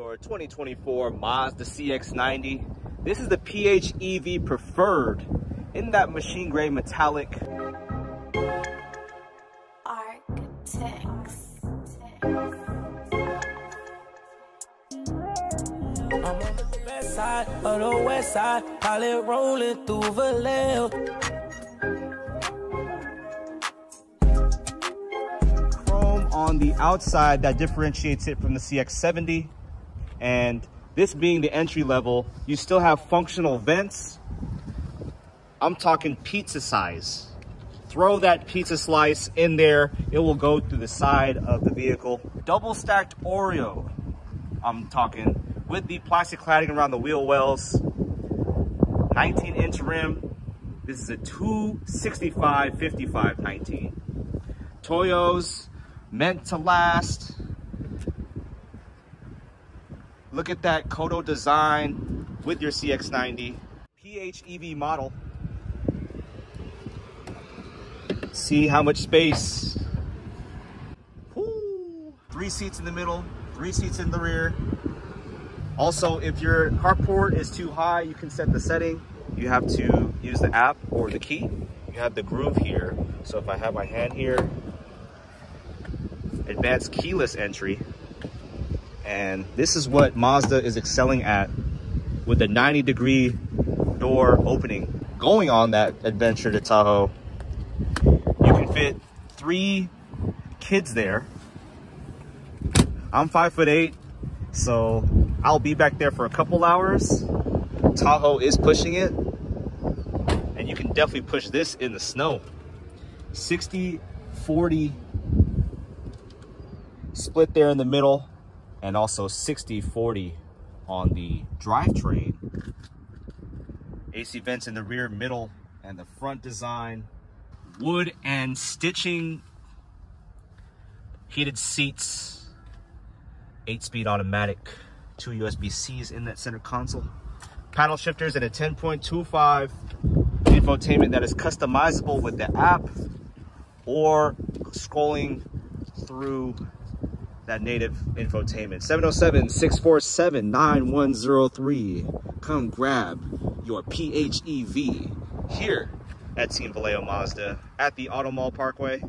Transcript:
your 2024 Mazda CX-90. This is the PHEV Preferred in that machine gray metallic. Architects. I'm on the best side of the west side, pilot rolling through Vallejo. Chrome on the outside that differentiates it from the CX-70. And this being the entry level, you still have functional vents. I'm talking pizza size. Throw that pizza slice in there. It will go through the side of the vehicle. Double stacked Oreo, I'm talking, with the plastic cladding around the wheel wells. 19 inch rim. This is a 265 55 19. Toyos meant to last. Look at that Kodo design with your CX-90 PHEV model. See how much space. Woo. Three seats in the middle, three seats in the rear. Also, if your carport is too high, you can set the setting. You have to use the app or the key. You have the groove here. So if I have my hand here, advanced keyless entry. And this is what Mazda is excelling at with the 90 degree door opening. Going on that adventure to Tahoe, you can fit three kids there. I'm five foot eight, so I'll be back there for a couple hours. Tahoe is pushing it, and you can definitely push this in the snow. 60, 40 split there in the middle, and also 60, 40 on the drivetrain. AC vents in the rear, middle, and the front design. Wood and stitching, heated seats, eight speed automatic, two USB-Cs in that center console. Paddle shifters and a 10.25 infotainment that is customizable with the app or scrolling through that native infotainment. 707-647-9103. Come grab your PHEV here at Team Vallejo Mazda at the Auto Mall Parkway.